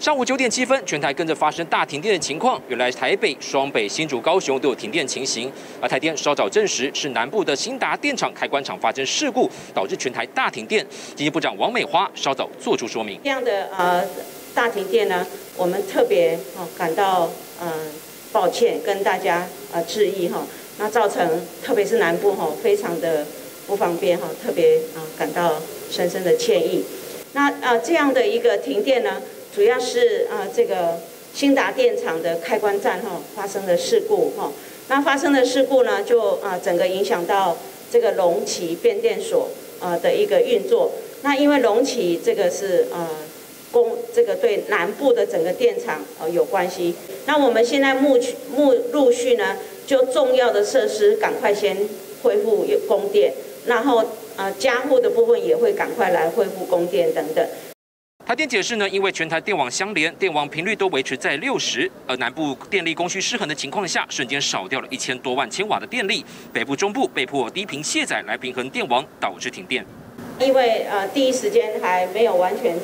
上午九点七分，全台跟着发生大停电的情况。原来台北、双北、新竹、高雄都有停电情形。而台电稍早证实，是南部的新达电厂开关厂发生事故，导致全台大停电。经济部长王美花稍早做出说明。这样的呃大停电呢，我们特别哦感到呃抱歉，跟大家呃致意哈。那造成特别是南部哈非常的不方便哈，特别啊感到深深的歉意。那呃这样的一个停电呢？主要是啊，这个新达电厂的开关站哈发生的事故哈，那发生的事故呢，就啊整个影响到这个龙旗变电所啊的一个运作。那因为龙旗这个是呃供这个对南部的整个电厂呃有关系。那我们现在目目陆续呢，就重要的设施赶快先恢复供电，然后啊家户的部分也会赶快来恢复供电等等。台电解释呢，因为全台电网相连，电网频率都维持在六十，而南部电力供需失衡的情况下，瞬间少掉了一千多万千瓦的电力，北部、中部被迫低频卸载来平衡电网，导致停电。因为呃第一时间还没有完全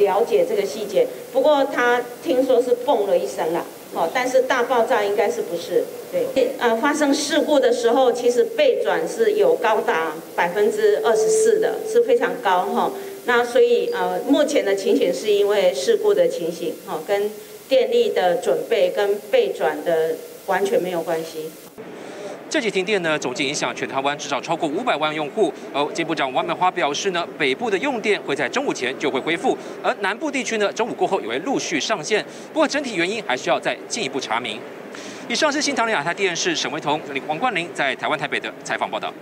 了解这个细节，不过他听说是嘣了一声啦，哦，但是大爆炸应该是不是？对，呃发生事故的时候，其实背转是有高达百分之二十四的，是非常高哈。那所以呃，目前的情形是因为事故的情形，哈，跟电力的准备跟备转的完全没有关系。这起停电呢，总计影响全台湾至少超过五百万用户。而金部长王美花表示呢，北部的用电会在中午前就会恢复，而南部地区呢，中午过后也会陆续上线。不过整体原因还需要再进一步查明。以上是新唐人亚太电视沈维彤、王冠霖在台湾台北的采访报道。